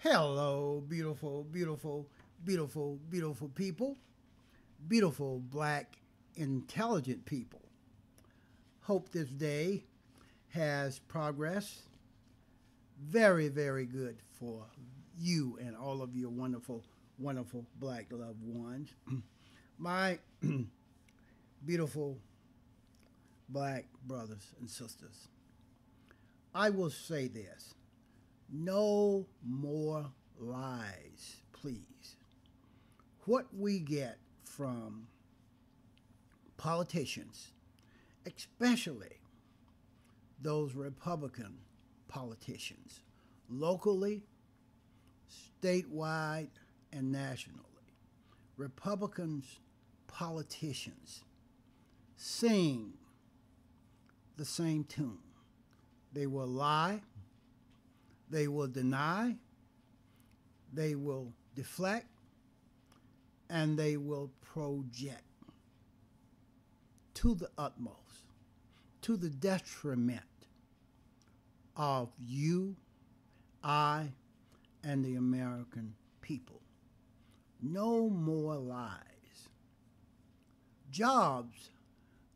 Hello, beautiful, beautiful, beautiful, beautiful people, beautiful, black, intelligent people. Hope this day has progress. Very, very good for you and all of your wonderful, wonderful black loved ones. My beautiful black brothers and sisters, I will say this no more lies, please. What we get from politicians, especially those Republican politicians, locally, statewide, and nationally, Republicans, politicians sing the same tune. They will lie, they will deny, they will deflect, and they will project to the utmost, to the detriment of you, I, and the American people. No more lies. Jobs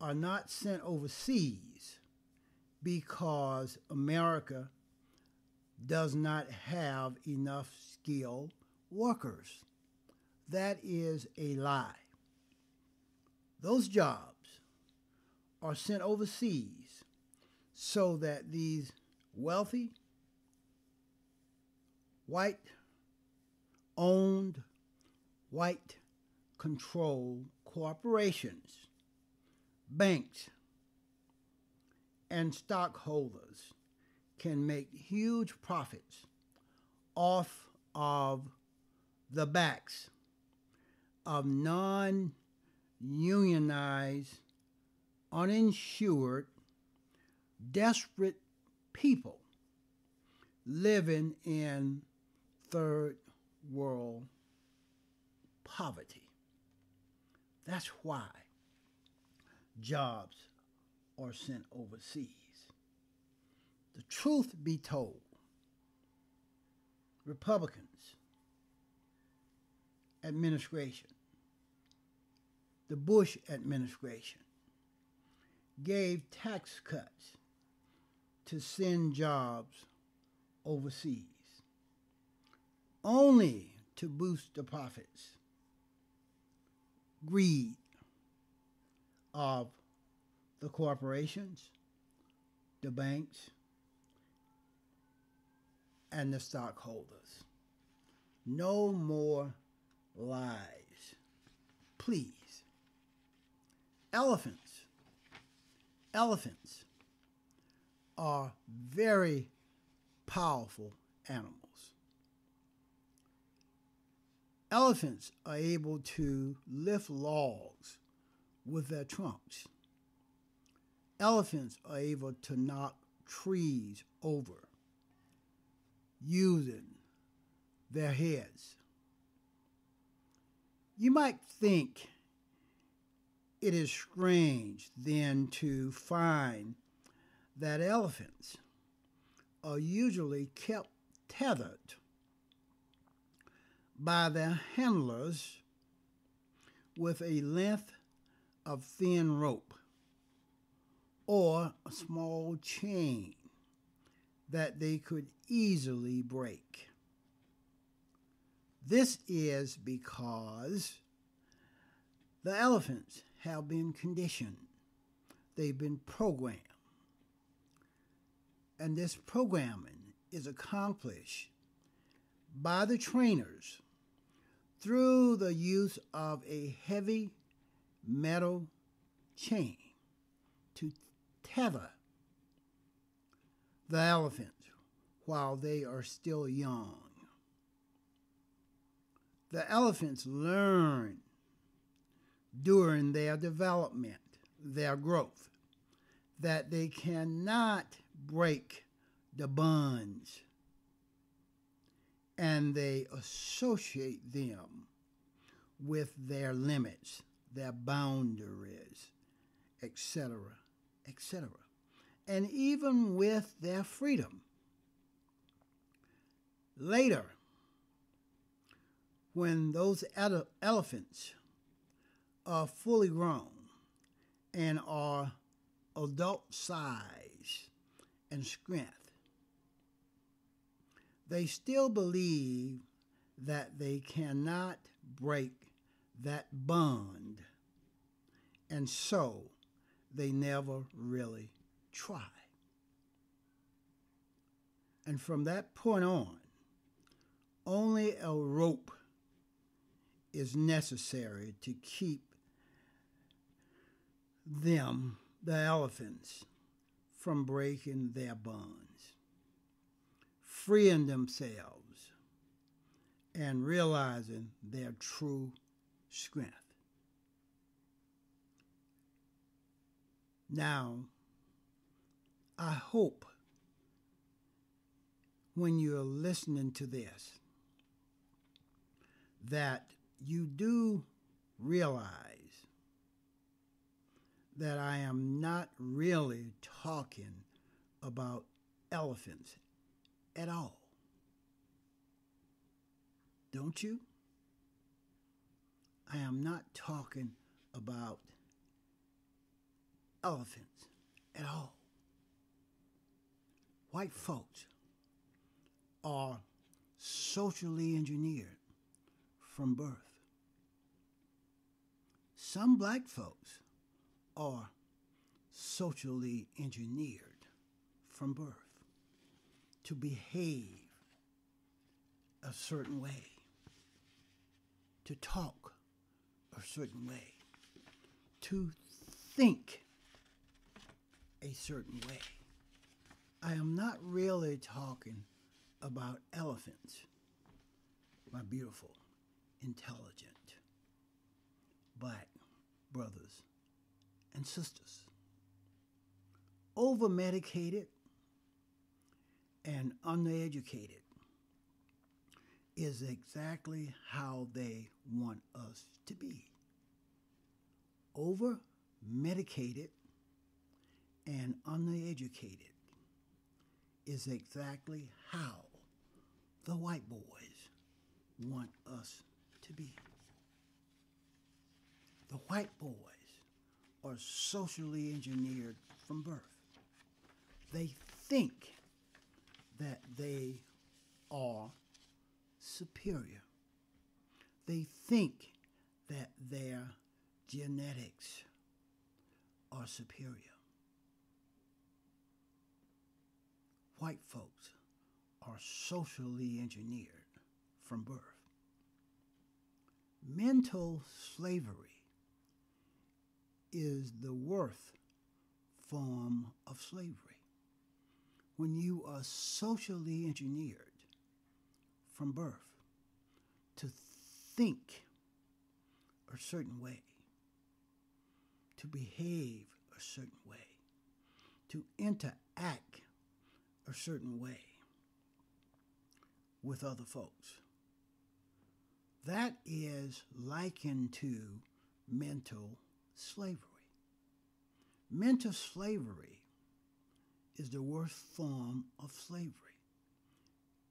are not sent overseas because America does not have enough skilled workers. That is a lie. Those jobs are sent overseas so that these wealthy, white owned, white controlled corporations, banks, and stockholders can make huge profits off of the backs of non unionized, uninsured, desperate people living in third world poverty. That's why jobs are sent overseas. The truth be told, Republicans administration, the Bush administration, gave tax cuts to send jobs overseas, only to boost the profits, greed of the corporations, the banks, and the stockholders. No more lies. Please. Elephants. Elephants are very powerful animals. Elephants are able to lift logs with their trunks. Elephants are able to knock trees over using their heads. You might think it is strange then to find that elephants are usually kept tethered by their handlers with a length of thin rope or a small chain that they could easily break. This is because the elephants have been conditioned, they've been programmed. And this programming is accomplished by the trainers through the use of a heavy metal chain to tether the elephant while they are still young. The elephants learn during their development, their growth, that they cannot break the bonds and they associate them with their limits, their boundaries, etc., etc., and even with their freedom. Later, when those ele- elephants are fully grown and are adult size and strength, they still believe that they cannot break that bond, and so they never really try. And from that point on, only a rope is necessary to keep them, the elephants, from breaking their bonds, freeing themselves, and realizing their true strength. Now, I hope when you're listening to this that you do realize that I am not really talking about elephants at all. Don't you? I am not talking about elephants at all. White folks are socially engineered from birth. Some black folks are socially engineered from birth to behave a certain way, to talk a certain way, to think a certain way. I am not really talking about elephants, my beautiful, intelligent, black brothers and sisters. Over medicated and uneducated is exactly how they want us to be. Over medicated and uneducated is exactly how the white boys want us to be. The white boys are socially engineered from birth. They think that they are superior. They think that their genetics are superior. White folks are socially engineered from birth. Mental slavery is the worst form of slavery. When you are socially engineered from birth to think a certain way, to behave a certain way, to interact a certain way with other folks. That is likened to mental slavery. Mental slavery is the worst form of slavery.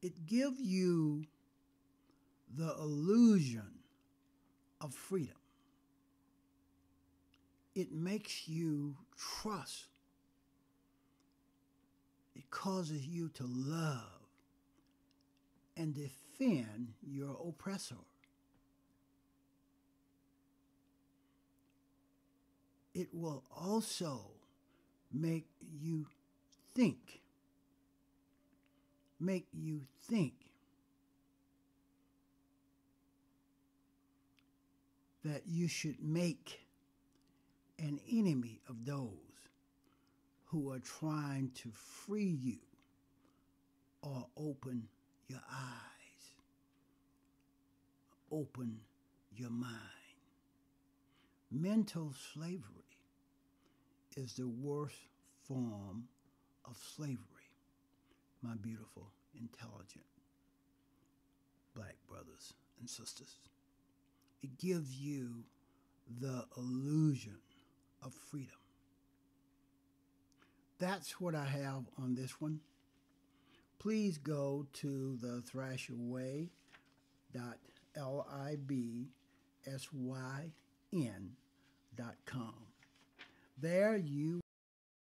It gives you the illusion of freedom. It makes you trust. Causes you to love and defend your oppressor. It will also make you think. Make you think that you should make an enemy of those who are trying to free you or open your eyes, open your mind. Mental slavery is the worst form of slavery, my beautiful, intelligent black brothers and sisters. It gives you the illusion of freedom. That's what I have on this one. Please go to the thrasherway.live I B S Y N dot com. There you